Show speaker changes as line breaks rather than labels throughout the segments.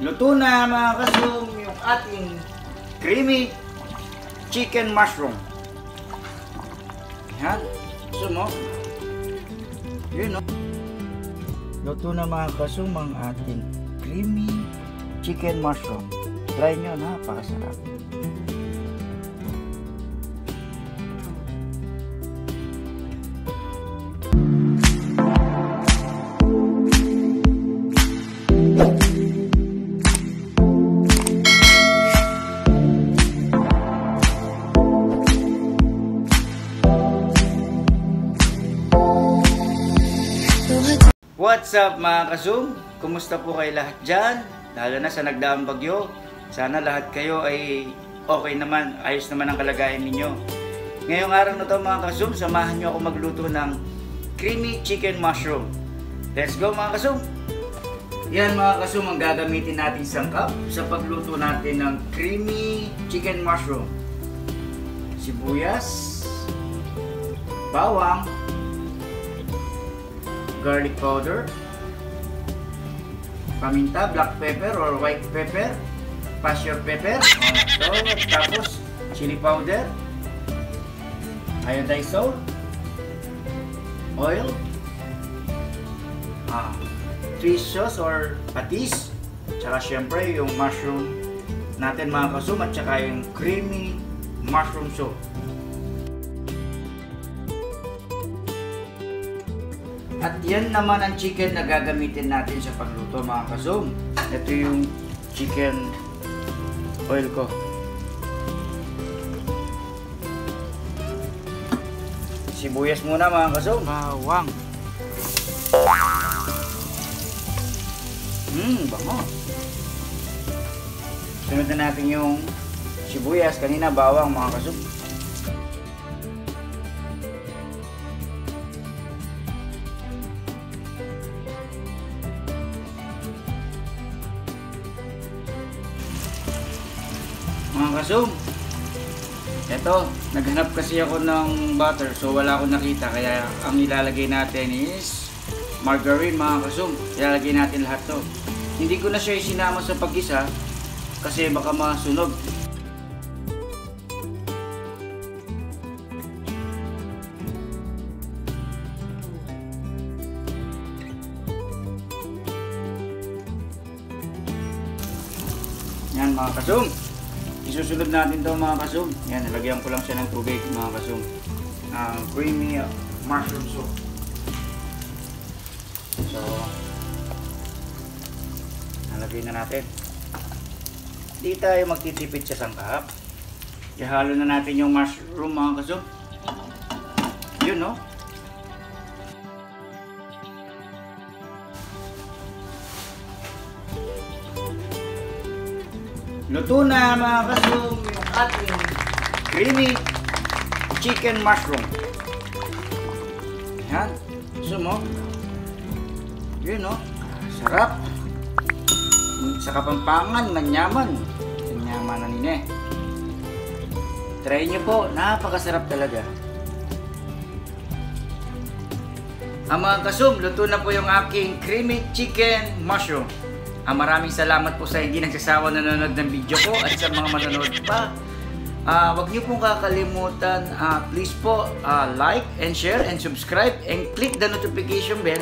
Luto na mga kasum yung ating creamy chicken mushroom. Yan. Gusto? Yun no? Luto na mga kasum ang ating creamy chicken mushroom. Try nyo, napakasarap. What's up mga kasum? Kumusta po kayo lahat dyan? Lalo na sa nagdaang bagyo. Sana lahat kayo ay okay naman, ayos naman ang kalagayan ninyo. Ngayong araw na to mga kasum, samahan nyo ako magluto ng creamy chicken mushroom. Let's go mga kasum! Yan mga kasum ang gagamitin natin sangkap sa pagluto natin ng creamy chicken mushroom. Sibuyas, bawang, garlic powder, paminta, black pepper or white pepper, passion pepper, oh, ito, tapos chili powder, iodized salt, oil, ah, fish sauce or patis, tsaka syempre yung mushroom natin mga kasum at tsaka yung creamy mushroom soup. At yan naman ang chicken na gagamitin natin sa pagluto mga kasum. Ito yung chicken oil ko. Sibuyas muna mga kasum. Bawang. Hmm, bango. Sunod na natin yung sibuyas. Kanina bawang mga kasum. Mga kasum, eto, naghanap kasi ako ng butter so wala akong nakita kaya ang ilalagay natin is margarine mga kasum. Ilalagay natin lahat to. Hindi ko na siya isinama sa pag-isa kasi baka masunog. Yan mga kasum. Isusunod natin to mga kasum. Yan, nalagyan ko lang siya ng tubig mga kasum. Ang creamy mushroom soup. So, nalagay na natin. Di tayo magtitipid sa sangkap. Ihalo na natin yung mushroom mga kasum. Yun no? Luto na mga kasum yung ating creamy chicken mushroom. Yan. Gusto mo? Yun no? Sarap. Sa kapampangan, manyaman. Manyaman na nine. Try nyo po. Napakasarap talaga. Ang mga kasum, luto na po yung aking creamy chicken mushroom. Ah, maraming salamat po sa hindi nagsasawa nanonood ng video ko at sa mga manonood pa. Ah, wag niyo pong kakalimutan, ah, please po ah, like and share and subscribe and click the notification bell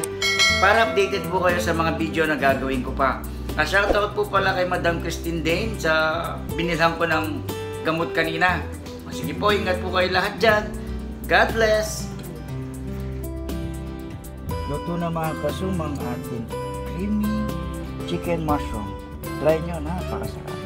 para updated po kayo sa mga video na gagawin ko pa. Ah, shoutout po pala kay Madam Christine Dane sa binilhan ko ng gamot kanina. Ah, Sige po, ingat po kayo lahat dyan. God bless! Luto na mga kasumang ating creamy chicken mushroom. Try nyo, napakasarap.